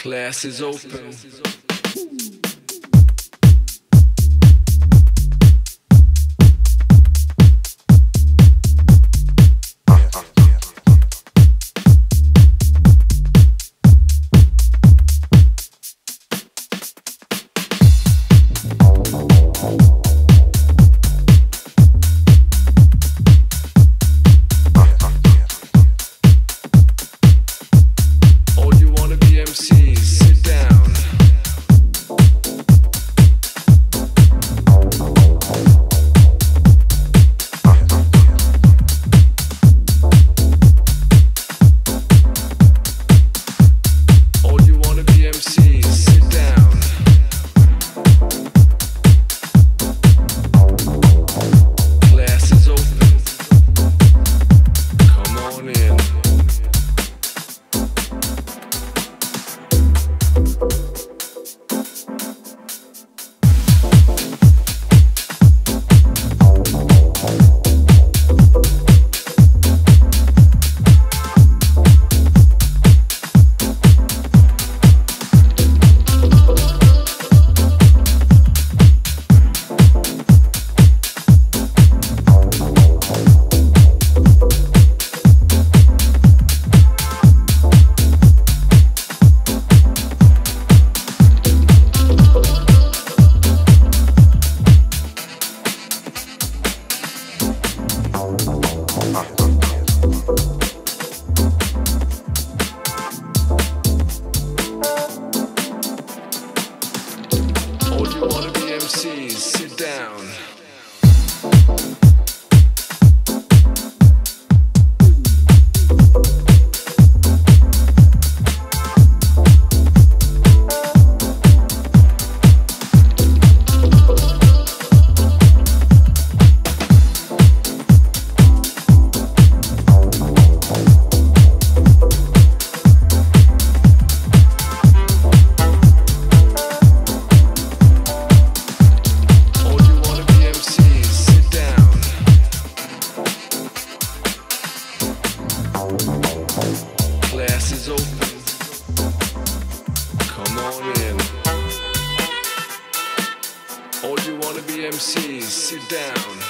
Class is open. Down. Class is open. Come on in. All you wanna be MCs, sit down.